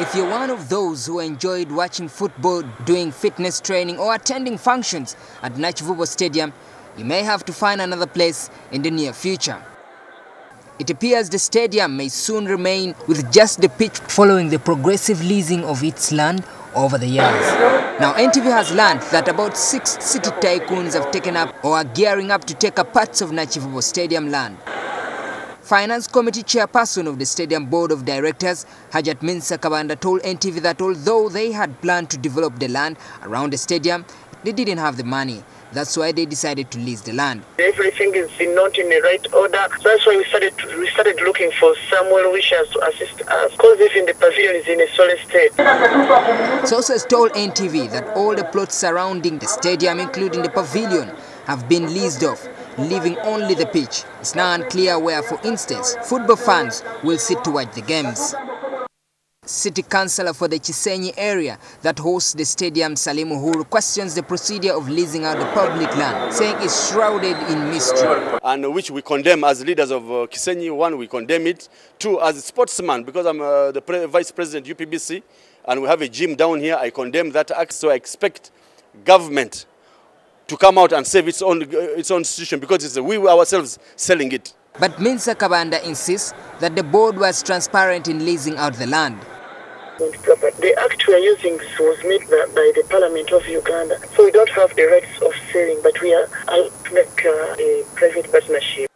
If you're one of those who enjoyed watching football, doing fitness training or attending functions at Nakivubo Stadium, you may have to find another place in the near future. It appears the stadium may soon remain with just the pitch following the progressive leasing of its land over the years. Now NTV has learned that about six city tycoons have taken up or are gearing up to take up parts of Nakivubo Stadium land. Finance Committee Chairperson of the Stadium Board of Directors, Hajat Minsa Kabanda, told NTV that although they had planned to develop the land around the stadium, they didn't have the money. That's why they decided to lease the land. Everything is not in the right order. That's why we started we started looking for someone which has to assist us. Because even the pavilion is in a solid state. Sources told NTV that all the plots surrounding the stadium, including the pavilion, have been leased off, leaving only the pitch. It's now unclear where, for instance, football fans will sit to watch the games. City Councillor for the Kisenyi area that hosts the stadium, Salim Uhuru, questions the procedure of leasing out the public land, saying it's shrouded in mystery. And which we condemn as leaders of uh. One, we condemn it. Two, as a sportsman, because I'm uh, the pre vice president UPBC, and we have a gym down here, I condemn that act. So I expect government to come out and save its own, uh, its own institution because it's we ourselves selling it. But Minsa Kabanda insists that the board was transparent in leasing out the land. The act we are using was made by, by, the Parliament of Uganda, so we don't have the rights of selling, but we are to make uh, a private partnership.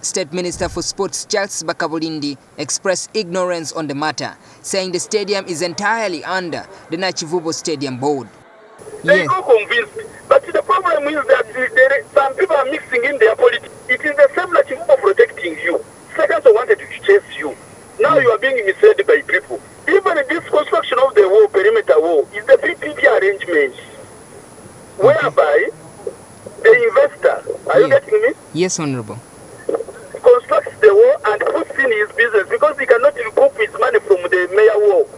State Minister for Sports Charles Bakkabulindi expressed ignorance on the matter, saying the stadium is entirely under the Nakivubo Stadium Board. They yes. go convinced, but the problem is that there, some people are mixing in their politics. It is the same Nakivubo protecting you. Seconds wanted to chase you. Now you are being misled by people. Even this construction of the wall, perimeter wall, is the PPP arrangement, whereby the investor, are you getting me? Yes, Honorable. Constructs the wall and puts in his business because he cannot recoup his money from the mayor wall.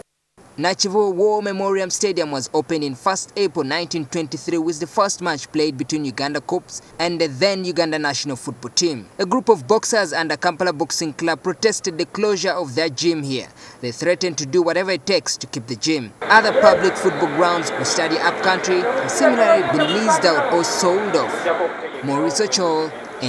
Nakivubo War Memorial Stadium was opened in 1st April 1923 with the first match played between Uganda Corps and the then Uganda national football team. A group of boxers and a Kampala Boxing Club protested the closure of their gym here. They threatened to do whatever it takes to keep the gym. Other public football grounds were study upcountry have similarly been leased out or sold off. Maurice Ochol,